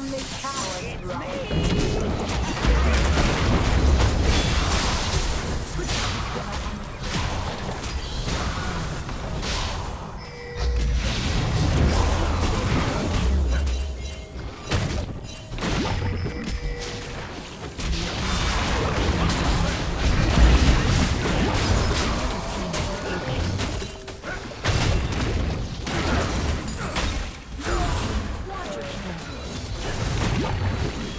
Only cowards run. Yeah.